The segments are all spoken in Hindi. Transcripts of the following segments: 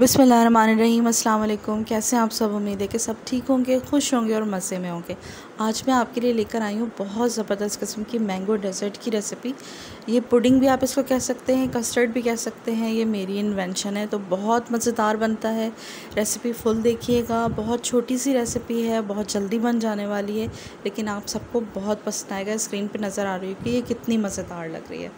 बिसमीम अल्लाम कैसे हैं आप सब? उम्मीद है कि सब ठीक होंगे, खुश होंगे और मज़े में होंगे। आज मैं आपके लिए लेकर आई हूँ बहुत ज़बरदस्त किस्म की मैंगो डेज़र्ट की रेसिपी ये पुडिंग भी आप इसको कह सकते हैं कस्टर्ड भी कह सकते हैं, ये मेरी इन्वेंशन है तो बहुत मज़ेदार बनता है। रेसिपी फुल देखिएगा, बहुत छोटी सी रेसिपी है, बहुत जल्दी बन जाने वाली है, लेकिन आप सबको बहुत पसंद आएगा स्क्रीन पर नज़र आ रही है कि ये कितनी मज़ेदार लग रही है।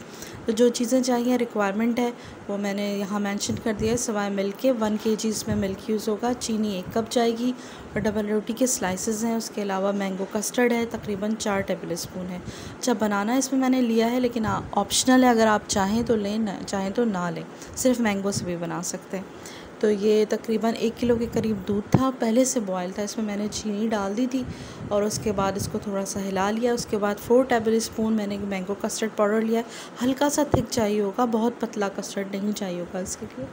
तो जो चीज़ें चाहिए रिक्वायरमेंट है, वो मैंने यहाँ मैंशन कर दिया है सवाए मिल्क के वन के जी इसमें मिल्क यूज़ होगा, चीनी एक कप जाएगी, और डबल रोटी के स्लाइसेस हैं, उसके अलावा मैंगो कस्टर्ड है, तकरीबन चार टेबल स्पून है। अच्छा बनाना इसमें मैंने लिया है, लेकिन ऑप्शनल है, अगर आप चाहें तो लें, ना, चाहें तो ना लें। सिर्फ़ मैंगो से भी बना सकते हैं। तो ये तकरीबन एक किलो के करीब दूध था, पहले से बॉयल था। इसमें मैंने चीनी डाल दी थी और उसके बाद इसको थोड़ा सा हिला लिया। उसके बाद फ़ोर टेबल स्पून मैंने मैंगो कस्टर्ड पाउडर लिया हल्का सा थिक चाहिए होगा, बहुत पतला कस्टर्ड नहीं चाहिए होगा इसके लिए।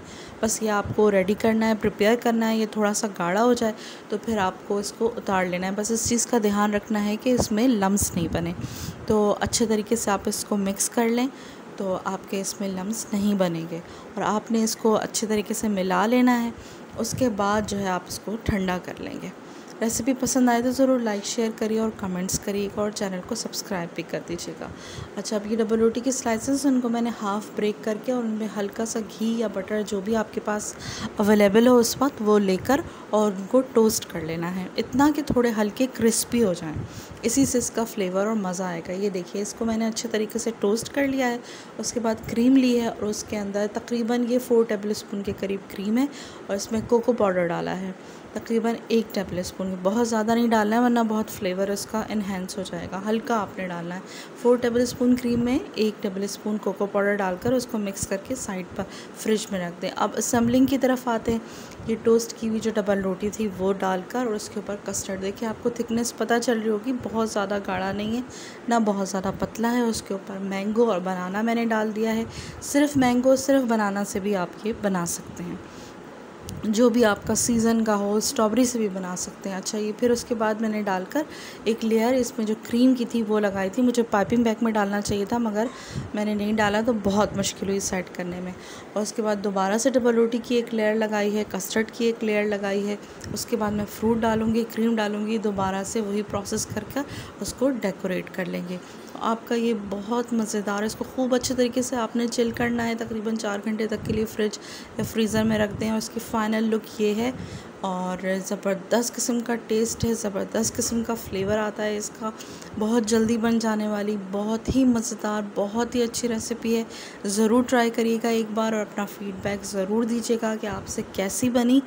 बस ये आपको रेडी करना है प्रिपेयर करना है, ये थोड़ा सा गाढ़ा हो जाए तो फिर आपको इसको उतार लेना है। बस इस चीज़ का ध्यान रखना है कि इसमें लम्स नहीं बने। तो अच्छे तरीके से आप इसको मिक्स कर लें तो आपके इसमें लम्स नहीं बनेंगे। और आपने इसको अच्छे तरीके से मिला लेना है, उसके बाद जो है आप इसको ठंडा कर लेंगे। रेसिपी पसंद आए तो ज़रूर लाइक, शेयर करिए और कमेंट्स करिए और चैनल को सब्सक्राइब भी कर दीजिएगा। अच्छा अब ये डबल रोटी के स्लाइसेस उनको मैंने हाफ़ ब्रेक करके और उनमें हल्का सा घी या बटर जो भी आपके पास अवेलेबल हो उस वक्त वो लेकर और उनको टोस्ट कर लेना है। इतना कि थोड़े हल्के क्रिस्पी हो जाएँ। इसी से इसका फ्लेवर और मज़ा आएगा। ये देखिए, इसको मैंने अच्छे तरीके से टोस्ट कर लिया है, उसके बाद क्रीम ली है और उसके अंदर तकरीबन ये फ़ोर टेबल स्पून के करीब क्रीम है और इसमें कोको पाउडर डाला है। तकरीबन एक टेबल स्पून बहुत ज़्यादा नहीं डालना है, वरना बहुत फ्लेवर उसका इन्हेंस हो जाएगा। हल्का आपने डालना है। फ़ोर टेबल स्पून क्रीम में एक टेबल स्पून कोको पाउडर डालकर उसको मिक्स करके साइड पर फ्रिज में रख दें। अब असम्बलिंग की तरफ़ आते हैं। ये टोस्ट की हुई जो डबल रोटी थी, वो डालकर और उसके ऊपर कस्टर्ड देखिए, आपको थिकनेस पता चल रही होगी, बहुत ज़्यादा गाढ़ा नहीं है, ना बहुत ज़्यादा पतला है उसके ऊपर। मैंगो और बनाना मैंने डाल दिया है। सिर्फ़ मैंगो सिर्फ़ बनाना से भी आप ये बना सकते हैं। जो भी आपका सीज़न का हो स्ट्रॉबेरी से भी बना सकते हैं। अच्छा ये फिर उसके बाद मैंने डालकर एक लेयर इसमें जो क्रीम की थी, वो लगाई थी। मुझे पाइपिंग बैग में डालना चाहिए था, मगर मैंने नहीं डाला तो बहुत मुश्किल हुई सेट करने में। और उसके बाद दोबारा से डबल रोटी की एक लेयर लगाई है कस्टर्ड की एक लेयर लगाई है। उसके बाद मैं फ्रूट डालूँगी क्रीम डालूँगी, दोबारा से वही प्रोसेस करके उसको डेकोरेट कर लेंगे। आपका ये बहुत मज़ेदार है। इसको खूब अच्छे तरीके से आपने चिल करना है, तकरीबन चार घंटे तक के लिए फ्रिज या फ्रीज़र में रख दें और इसकी फ़ाइनल लुक ये है और ज़बरदस्त किस्म का टेस्ट है, ज़बरदस्त किस्म का फ्लेवर आता है इसका। बहुत जल्दी बन जाने वाली, बहुत ही मज़ेदार, बहुत ही अच्छी रेसिपी है। ज़रूर ट्राई करिएगा एक बार और अपना फ़ीडबैक ज़रूर दीजिएगा कि आपसे कैसी बनी।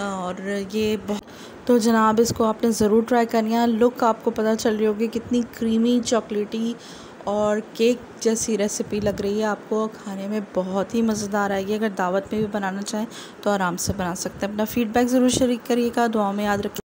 और ये बहुत तो जनाब इसको आपने ज़रूर ट्राई करनी है। लुक आपको पता चल रही होगी कितनी क्रीमी चॉकलेटी और केक जैसी रेसिपी लग रही है आपको खाने में बहुत ही मज़ेदार आएगी। अगर दावत में भी बनाना चाहें तो आराम से बना सकते हैं। अपना फ़ीडबैक ज़रूर शेयर करिएगा। दुआ में याद रखिए